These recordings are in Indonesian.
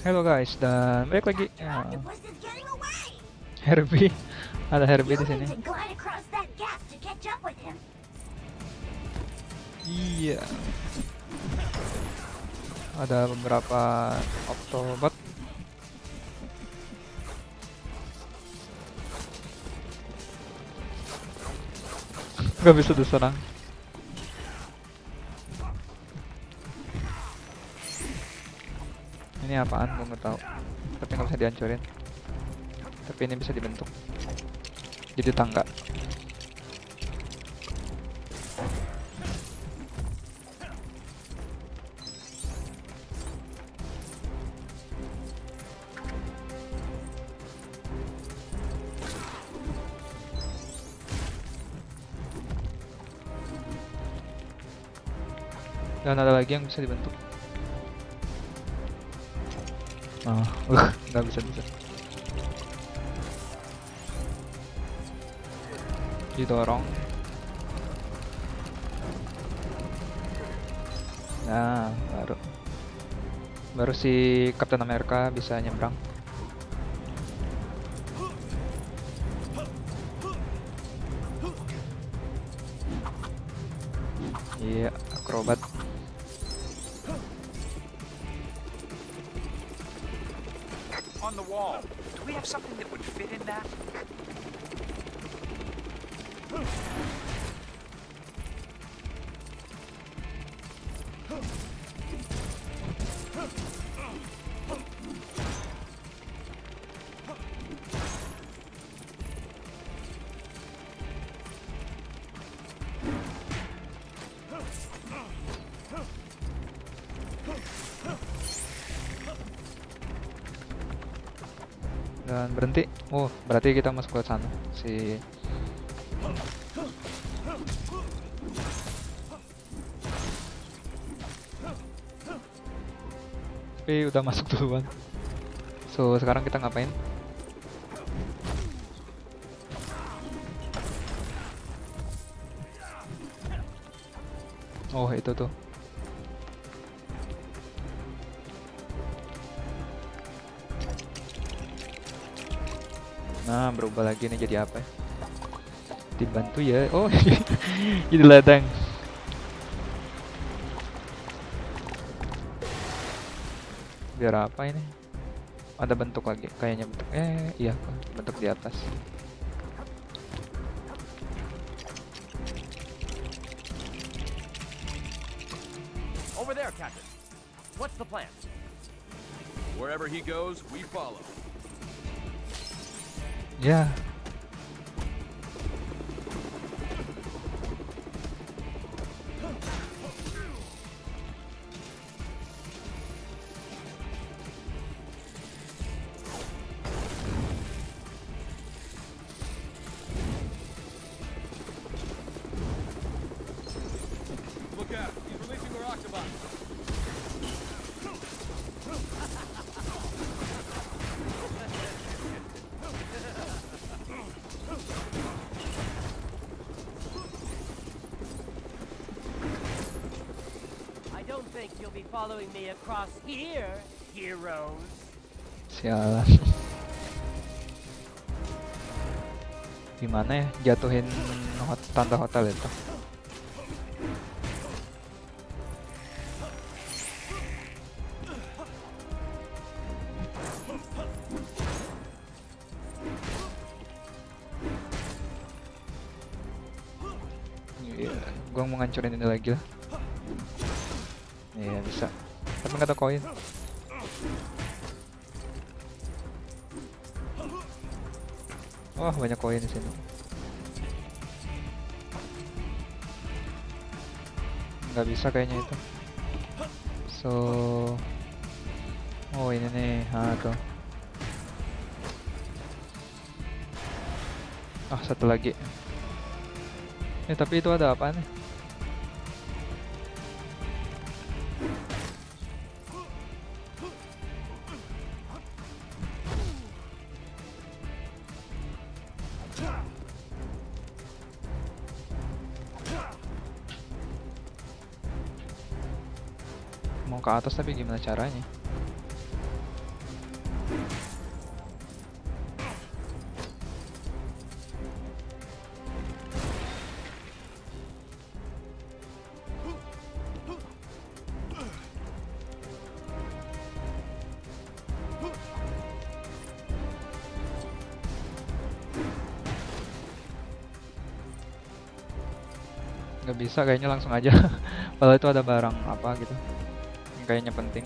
Halo guys dan balik lagi away. Herbie. Ada Herbie di sini. Iya. Ada beberapa Octobot. Gak bisa diserang. Ini apaan? Gue nggak tahu. Tapi nggak bisa dihancurin. Tapi ini bisa dibentuk. Jadi tangga. Dan ada lagi yang bisa dibentuk. Oh, uh, nggak bisa bisa. Didorong. Nah, baru. Baru si Captain America bisa nyebrang. Do we have something that would fit in that? Hmm. Dan berhenti. Oh, berarti kita masuk ke sana. Si Tapi udah masuk duluan. So, sekarang kita ngapain? Oh, itu tuh. Nah, berubah lagi nih jadi apa? Dibantu ya. Oh, jadi ladang. Biar apa ini? Ada bentuk lagi, kayaknya bentuk. Eh, iya, bentuk di atas. Over there, Captain. What's the plan? Wherever he goes, we follow. Ya. Following me across here, heroes. Sialan. Gimana ya jatuhin hot tanda hotel itu? Iya, gua mau ngancurin ini lagi lah. Iya bisa. Tapi nggak ada koin. Wah banyak koin di sini. Nggak bisa kayaknya itu. So, oh ini nih, tuh. Ah satu lagi. Eh tapi itu ada apa nih? Ke atas tapi gimana caranya? nggak bisa kayaknya langsung aja padahal itu ada barang apa gitu kayaknya penting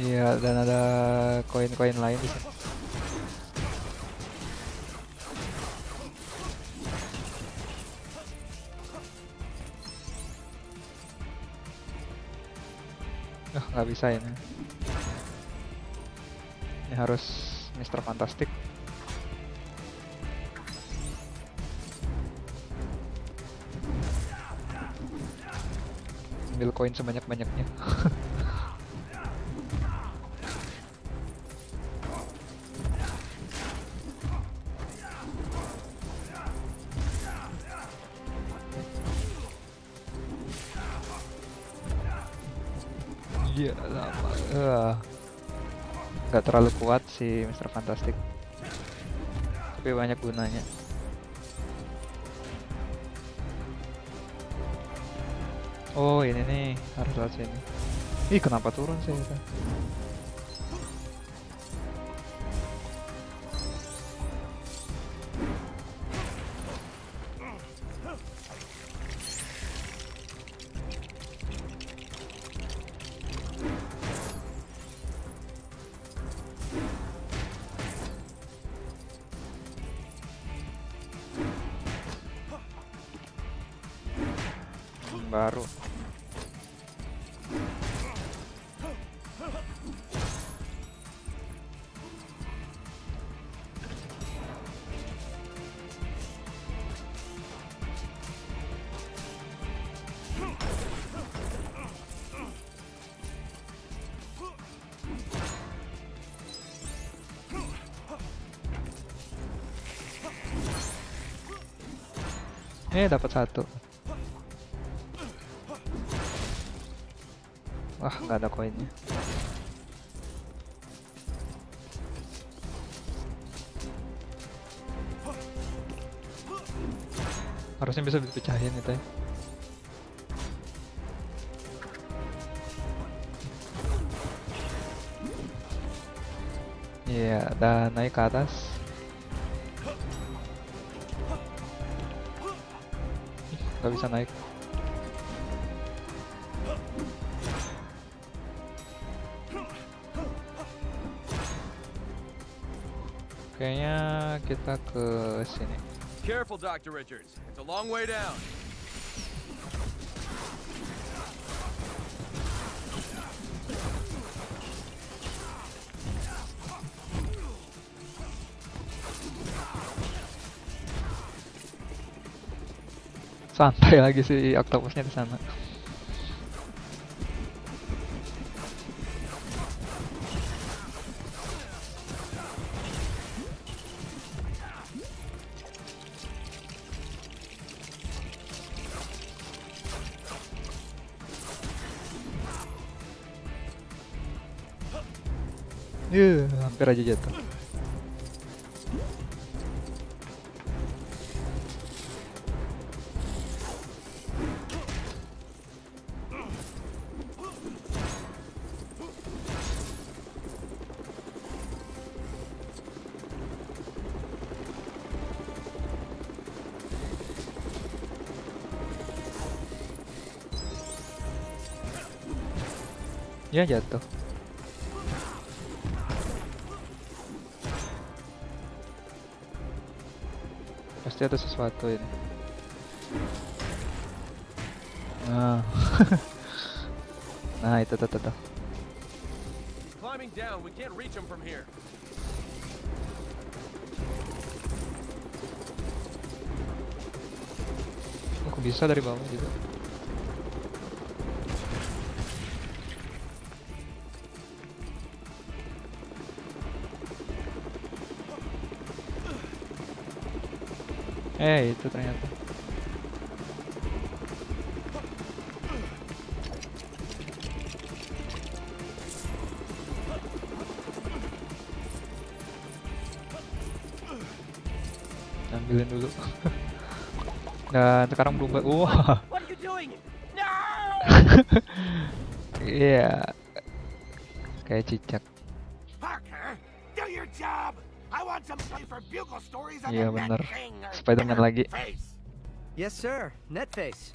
Iya, dan ada koin-koin lain di sini. Nggak bisa ini. Ini harus Mr. Fantastic. Ambil koin sebanyak-banyaknya. Iya, lama. Nggak terlalu kuat sih Mr. Fantastic. Tapi banyak gunanya. Oh, ini nih harus lewat sini. Ih, kenapa turun sih itu? Baru. Eh, dapat satu. Wah, nggak ada koinnya. Harusnya bisa dipecahin itu ya. Iya, dan naik ke atas. Nggak bisa naik. Kayaknya kita ke sini. Careful, Dr. Richards. It's a long way down. Santai lagi si octopusnya di sana. Yuh, hampir aja jatuh. Ya jatuh. Pasti ada sesuatu ini. Nah. nah, itu tuh tuh. Climbing down, we can't reach him from here. Bisa dari bawah gitu. Eh, itu ternyata. Ambilin dulu. Dan sekarang berubah. Wah, iya. Kayak cicak. Iya the bener. net thing or Spider-Man lagi. face. Yes, sir. Netface.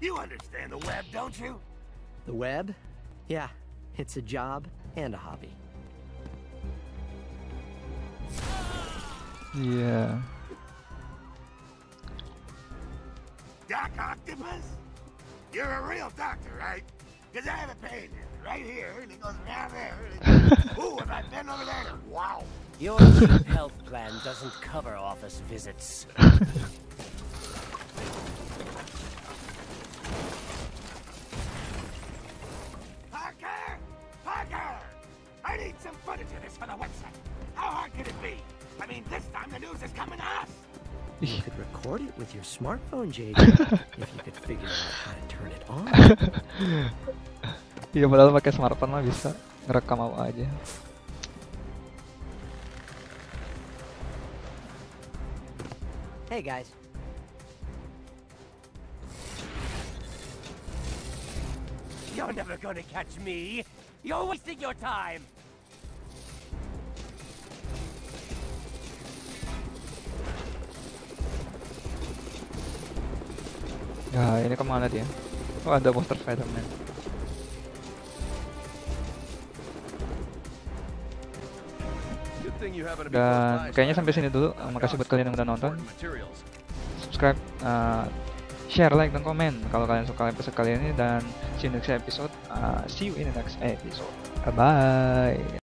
You understand the web, don't you? The web? Yeah, it's a job and a hobby. Yeah. Doc Octopus? You're a real doctor, right? Because I have a pain right here, and it goes down there. and- Ooh, if I bend over there, wow. Your health plan doesn't cover office visits. Parker! Parker! I need some footage of this for the website. How hard could it be? I mean, this time the news is coming to us. You could record it with your smartphone, JJ, if you could figure out how to turn it on. Iya padahal pakai smartphone mah bisa ngerekam apa aja. Hey, guys. You're never gonna catch me. You're wasting your time. Ya ini kemana dia? Oh ada poster Spider-Man. Dan kayaknya sampai sini dulu. Eh, Makasih buat kalian yang udah nonton. Subscribe, eh, share, like, dan komen kalau kalian suka episode kali ini dan see you next episode. Eh, see you in the next episode. Bye bye.